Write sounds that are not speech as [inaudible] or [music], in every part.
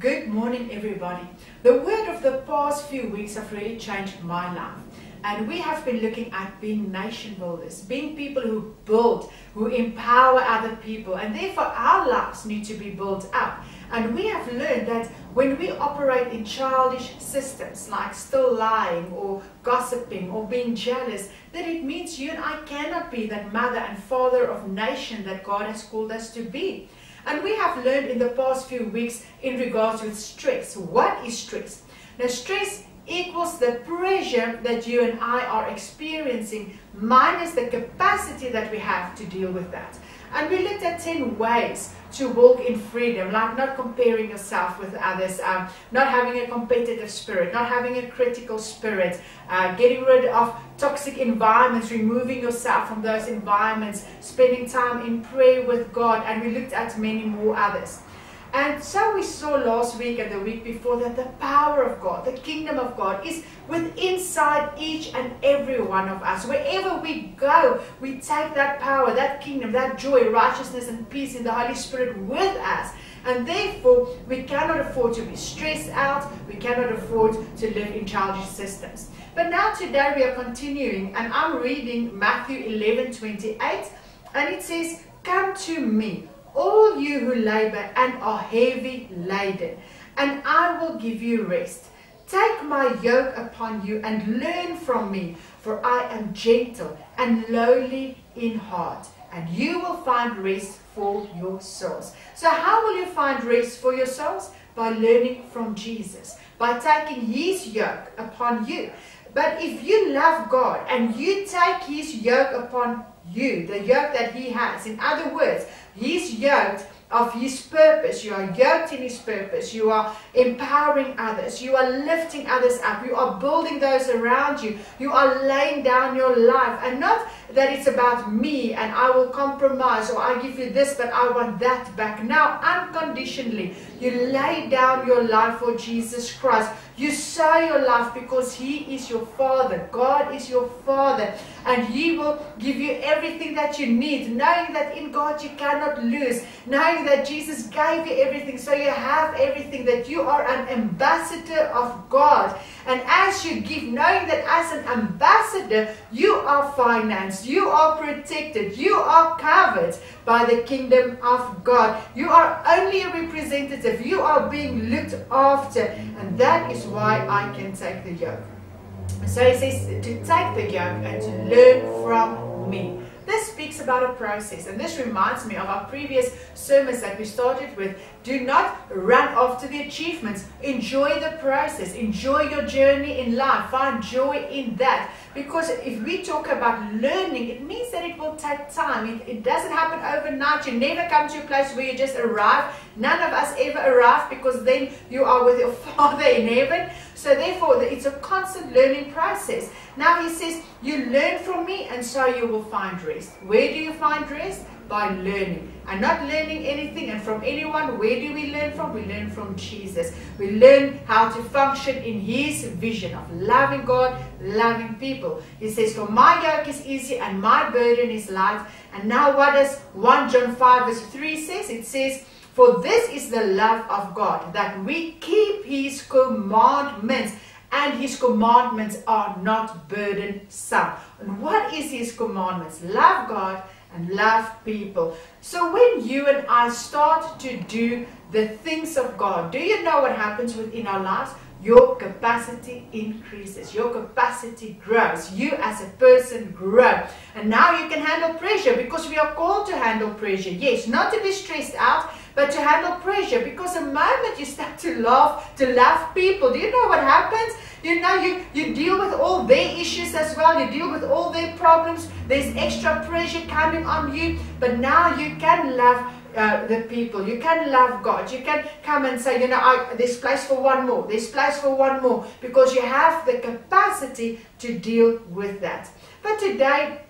Good morning, everybody. The word of the past few weeks have really changed my life. And we have been looking at being nation builders, being people who build, who empower other people, and therefore our lives need to be built up. And we have learned that when we operate in childish systems like still lying or gossiping or being jealous, that it means you and I cannot be that mother and father of nation that God has called us to be. And we have learned in the past few weeks in regards with stress. What is stress? Now, stress equals the pressure that you and I are experiencing minus the capacity that we have to deal with that. And we looked at 10 ways to walk in freedom, like not comparing yourself with others, um, not having a competitive spirit, not having a critical spirit, uh, getting rid of toxic environments, removing yourself from those environments, spending time in prayer with God, and we looked at many more others. And so we saw last week and the week before that the power of God, the kingdom of God, is within inside each and every one of us. Wherever we go, we take that power, that kingdom, that joy, righteousness, and peace in the Holy Spirit with us. And therefore, we cannot afford to be stressed out. We cannot afford to live in childish systems. But now today we are continuing, and I'm reading Matthew 11 28, and it says, Come to me all you who labor and are heavy laden, and I will give you rest. Take my yoke upon you and learn from me, for I am gentle and lowly in heart, and you will find rest for your souls. So, how will you find rest for your souls? By learning from Jesus, by taking his yoke upon you. But if you love God and you take his yoke upon you, the yoke that he has, in other words, He's yoked of His purpose. You are yoked in His purpose. You are empowering others. You are lifting others up. You are building those around you. You are laying down your life. And not that it's about me and I will compromise or I give you this, but I want that back. Now, unconditionally, you lay down your life for Jesus Christ. You sow your life because He is your Father. God is your Father. And He will give you everything that you need, knowing that in God you cannot lose, knowing that Jesus gave you everything. So you have everything, that you are an ambassador of God. And as you give, knowing that as an ambassador, you are financed, you are protected, you are covered by the kingdom of God. You are only a representative, you are being looked after. And that is why I can take the yoke. So he says to take the yoke and to learn from me. This speaks about a process, and this reminds me of our previous sermons that we started with. Do not run after the achievements. Enjoy the process. Enjoy your journey in life. Find joy in that. Because if we talk about learning, it means that it will take time. It, it doesn't happen overnight. You never come to a place where you just arrive. None of us ever arrive because then you are with your [laughs] Father in heaven. So therefore, it's a constant learning process. Now he says, you learn from me and so you will find rest. Where do you find rest? By learning. And not learning anything and from anyone. Where do we learn from? We learn from Jesus. We learn how to function in his vision of loving God, loving people. He says, for my yoke is easy and my burden is light. And now what does 1 John 5 verse 3 says? It says, for this is the love of God, that we keep his commandments and his commandments are not burdensome. And what is his commandments? Love God and love people. So when you and I start to do the things of God, do you know what happens within our lives? Your capacity increases. Your capacity grows. You as a person grow. And now you can handle pressure because we are called to handle pressure. Yes, not to be stressed out, but to handle pressure. Because the moment you start to love, to love people, do you know what happens? You know, you, you deal with all their issues as well. You deal with all their problems. There's extra pressure coming on you. But now you can love uh, the people. You can love God. You can come and say, you know, I, there's place for one more. There's place for one more. Because you have the capacity to deal with that. But today,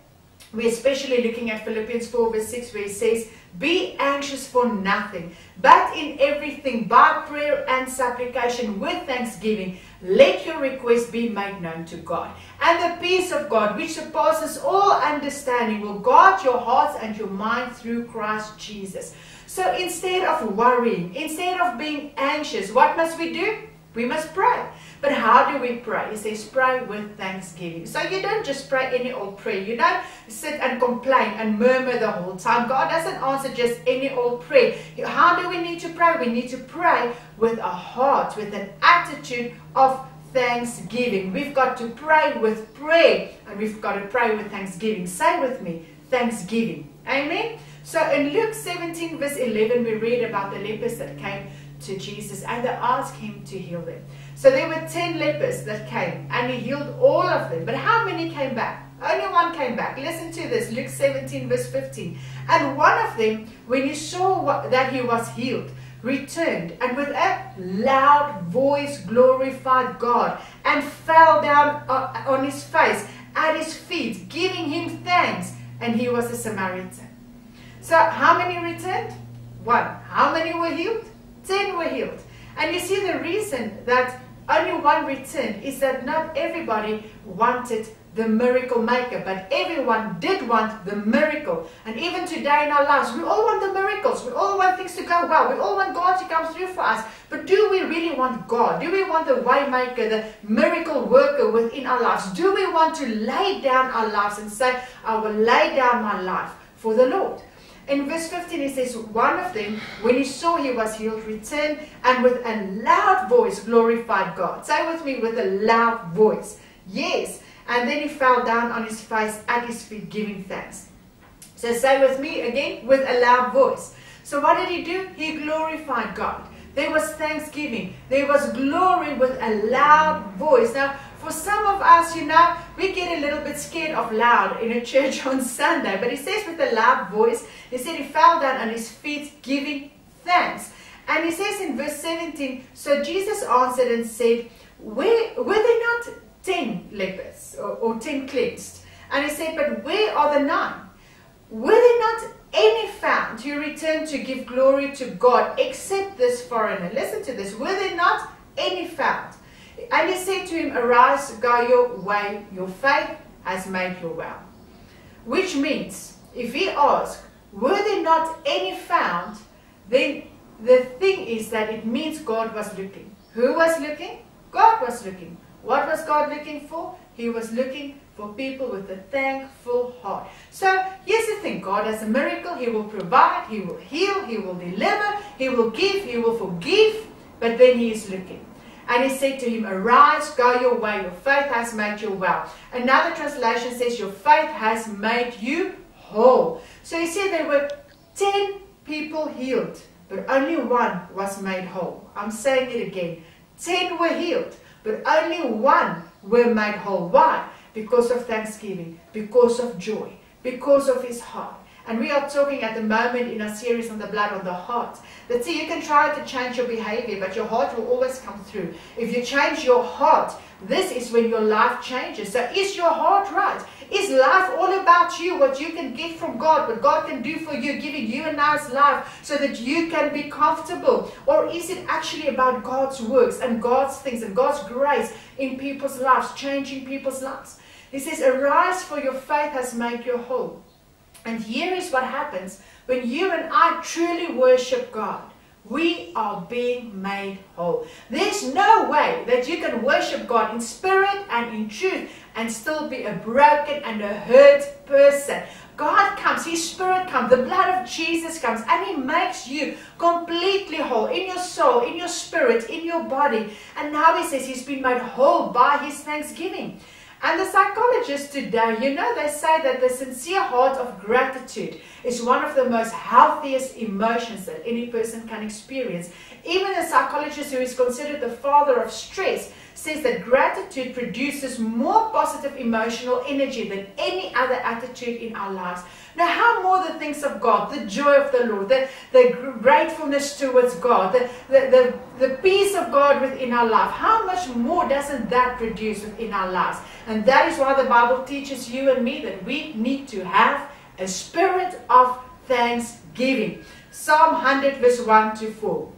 we're especially looking at Philippians 4 verse 6 where it says, Be anxious for nothing, but in everything by prayer and supplication with thanksgiving, let your request be made known to God. And the peace of God, which surpasses all understanding, will guard your hearts and your mind through Christ Jesus. So instead of worrying, instead of being anxious, what must we do? We must pray. But how do we pray? He says, pray with thanksgiving. So you don't just pray any old prayer. You don't sit and complain and murmur the whole time. God doesn't answer just any old prayer. How do we need to pray? We need to pray with a heart, with an attitude of thanksgiving. We've got to pray with prayer and we've got to pray with thanksgiving. Say with me, thanksgiving. Amen. So in Luke 17, verse 11, we read about the lepers that came to Jesus and they asked him to heal them. So there were 10 lepers that came and he healed all of them. But how many came back? Only one came back. Listen to this Luke 17, verse 15. And one of them, when he saw what, that he was healed, returned and with a loud voice glorified God and fell down uh, on his face at his feet, giving him thanks. And he was a Samaritan. So, how many returned? One. How many were healed? Ten were healed. And you see, the reason that only one returned is that not everybody wanted the miracle maker, but everyone did want the miracle. And even today in our lives, we all want the miracles. We all want things to go well. We all want God to come through for us. But do we really want God? Do we want the waymaker, the miracle worker within our lives? Do we want to lay down our lives and say, I will lay down my life for the Lord? In verse 15 it says, One of them, when he saw he was healed, returned and with a loud voice glorified God. Say with me, with a loud voice. Yes. And then he fell down on his face at his feet, giving thanks. So say with me again, with a loud voice. So what did he do? He glorified God. There was thanksgiving. There was glory with a loud voice. Now, for some of us, you know, we get a little bit scared of loud in a [laughs] church on Sunday. But he says with a loud voice, he said he fell down on his feet giving thanks. And he says in verse 17, So Jesus answered and said, Where, Were there not ten lepers or, or ten cleansed? And he said, But where are the nine? Were there not any found who returned to give glory to God except this foreigner? Listen to this. Were there not any found? And he said to him, Arise, go your way, your faith has made you well. Which means, if he asked, Were there not any found? Then the thing is that it means God was looking. Who was looking? God was looking. What was God looking for? He was looking for people with a thankful heart. So here's the thing God has a miracle. He will provide, He will heal, He will deliver, He will give, He will forgive. But then He is looking. And he said to him, Arise, go your way, your faith has made you well. Another translation says, Your faith has made you whole. So he said there were 10 people healed, but only one was made whole. I'm saying it again. 10 were healed, but only one were made whole. Why? Because of thanksgiving, because of joy, because of his heart. And we are talking at the moment in our series on the blood on the heart. That see, you can try to change your behavior, but your heart will always come through. If you change your heart, this is when your life changes. So is your heart right? Is life all about you, what you can get from God, what God can do for you, giving you a nice life so that you can be comfortable? Or is it actually about God's works and God's things and God's grace in people's lives, changing people's lives? He says, Arise, for your faith has made you whole. And here is what happens when you and I truly worship God. We are being made whole. There's no way that you can worship God in spirit and in truth and still be a broken and a hurt person. God comes, His Spirit comes, the blood of Jesus comes, and He makes you completely whole in your soul, in your spirit, in your body. And now He says He's been made whole by His thanksgiving. And the psychologists today, you know, they say that the sincere heart of gratitude is one of the most healthiest emotions that any person can experience. Even the psychologist who is considered the father of stress says that gratitude produces more positive emotional energy than any other attitude in our lives. Now, how more the things of God, the joy of the Lord, the, the gratefulness towards God, the, the, the, the peace of God within our life, how much more doesn't that produce within our lives? And that is why the Bible teaches you and me that we need to have a spirit of thanksgiving. Psalm 100, verse 1 to 4.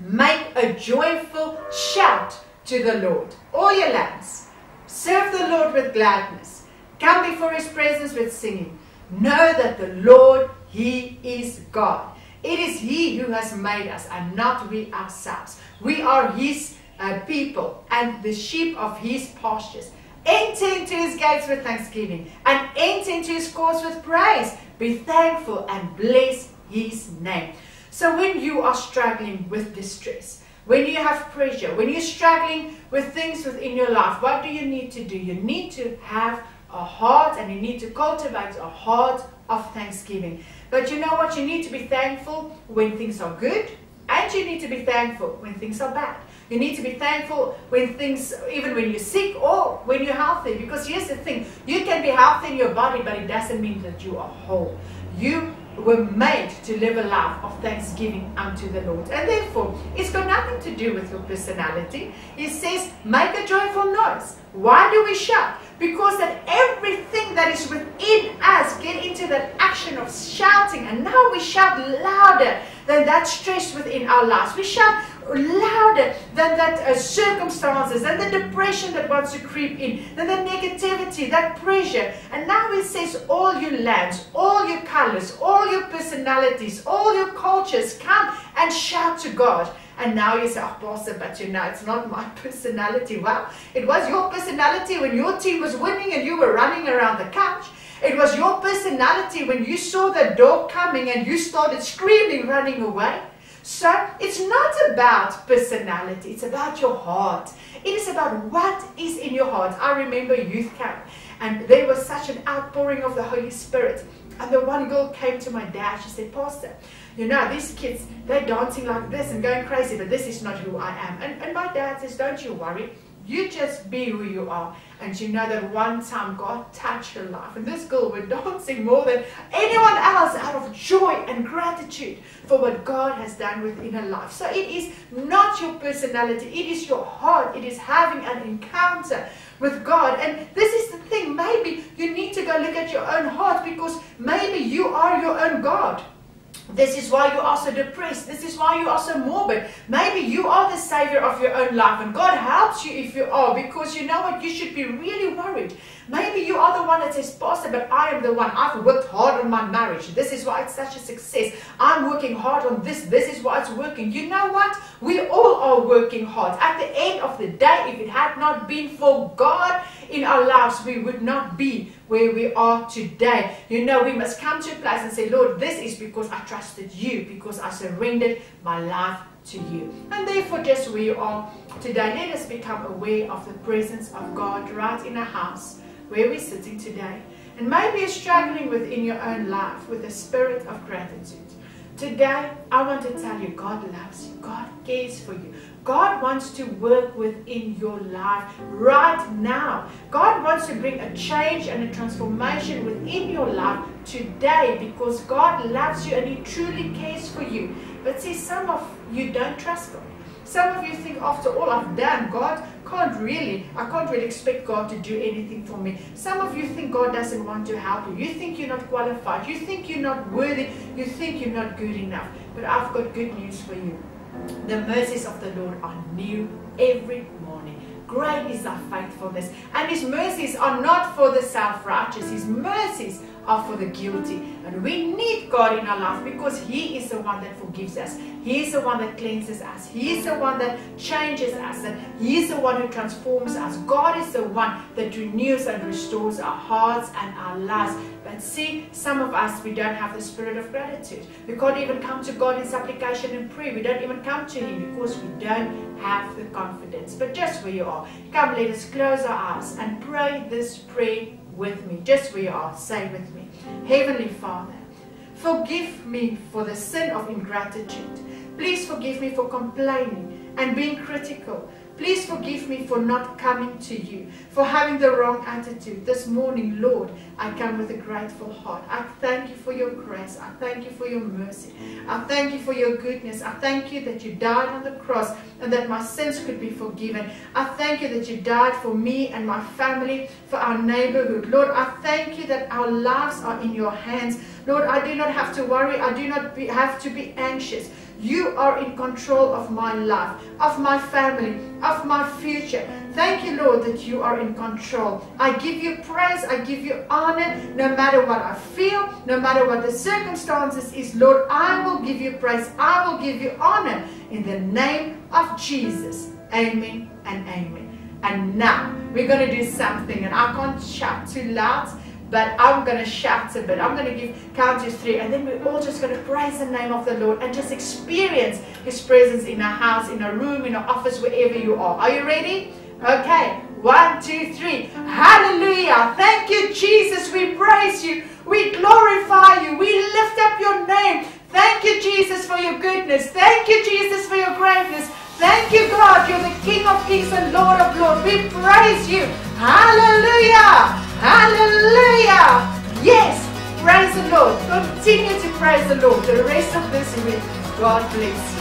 Make a joyful shout to the Lord, all your lands. Serve the Lord with gladness. Come before his presence with singing. Know that the Lord, he is God. It is He who has made us and not we ourselves. We are His uh, people and the sheep of His pastures. Enter into His gates with thanksgiving and enter into His courts with praise. Be thankful and bless His name. So when you are struggling with distress, when you have pressure, when you're struggling with things within your life, what do you need to do? You need to have a heart and you need to cultivate a heart of thanksgiving. But you know what? You need to be thankful when things are good and you need to be thankful when things are bad. You need to be thankful when things, even when you're sick or when you're healthy. Because here's the thing you can be healthy in your body, but it doesn't mean that you are whole. You were made to live a life of thanksgiving unto the Lord. And therefore, it's got nothing to do with your personality. It says, make a joyful noise. Why do we shout? Because that everything that is within us get into that action of shouting. And now we shout louder than that stress within our lives. We shout louder than that uh, circumstances, than the depression that wants to creep in, than the negativity, that pressure. And now it says, all your lands, all your colors, all your personalities, all your cultures, come and shout to God. And now you say, oh, Pastor, but you know, it's not my [laughs] personality. Well, it was your personality when your team was winning and you were running around the couch. It was your personality when you saw the dog coming and you started screaming, running away. So it's not about personality, it's about your heart. It is about what is in your heart. I remember youth camp and there was such an outpouring of the Holy Spirit. And the one girl came to my dad, she said, Pastor, you know, these kids, they're dancing like this and going crazy, but this is not who I am. And, and my dad says, don't you worry. You just be who you are. And you know that one time God touched her life. And this girl was dancing more than anyone else joy and gratitude for what God has done within her life. So it is not your personality, it is your heart. It is having an encounter with God. And this is the thing. Maybe you need to go look at your own heart because maybe you are your own God. This is why you are so depressed. This is why you are so morbid. Maybe you are the savior of your own life and God helps you if you are because you know what? You should be really worried. Maybe you are the one that says, Pastor, but I am the one. I've worked hard on my marriage. This is why it's such a success. I'm working hard on this. This is why it's working. You know what? We all are working hard. At the end of the day, if it had not been for God in our lives, we would not be where we are today. You know, we must come to a place and say, Lord, this is because I trusted you, because I surrendered my life to you. And therefore, just where you are today, let us become aware of the presence of God right in our house where we're sitting today. And maybe you're struggling within your own life with a spirit of gratitude. Today, I want to tell you, God loves you. God cares for you. God wants to work within your life right now. God wants to bring a change and a transformation within your life today because God loves you and He truly cares for you. But see, some of you don't trust God. Some of you think, after all I've done, God can't really, I can't really expect God to do anything for me. Some of you think God doesn't want to help you. You think you're not qualified. You think you're not worthy. You think you're not good enough. But I've got good news for you. The mercies of the Lord are new every morning. Great is thy faithfulness. And his mercies are not for the self-righteous. His mercies are for the guilty. And we need God in our life because He is the one that forgives us. He is the one that cleanses us. He is the one that changes us. And He is the one who transforms us. God is the one that renews and restores our hearts and our lives. But see, some of us, we don't have the spirit of gratitude. We can't even come to God in supplication and pray. We don't even come to Him because we don't have the confidence. But just where you are, come, let us close our eyes and pray this prayer with me. Just where you are, say with me. Heavenly Father, forgive me for the sin of ingratitude. Please forgive me for complaining and being critical Please forgive me for not coming to you, for having the wrong attitude. This morning, Lord, I come with a grateful heart. I thank you for your grace. I thank you for your mercy. I thank you for your goodness. I thank you that you died on the cross and that my sins could be forgiven. I thank you that you died for me and my family, for our neighborhood. Lord, I thank you that our lives are in your hands. Lord, I do not have to worry. I do not be, have to be anxious. You are in control of my life, of my family, of my future. Thank you, Lord, that you are in control. I give you praise, I give you honor, no matter what I feel, no matter what the circumstances is, Lord, I will give you praise, I will give you honor in the name of Jesus. Amen and amen. And now we're going to do something, and I can't shout too loud, but I'm going to shout a bit. I'm going to give count to three, and then we're all just going to praise the name of the Lord and just experience His presence in our house, in a room, in our office, wherever you are. Are you ready? Okay. One, two, three. Hallelujah. Thank you, Jesus. We praise you. We glorify you. We lift up your name. Thank you, Jesus, for your goodness. Thank you, Jesus, for your greatness. Thank you, God. You're the King of kings and Lord of lords. We praise you. Hallelujah. Hallelujah. Yes. Praise the Lord. Continue to praise the Lord the rest of this week. God bless you.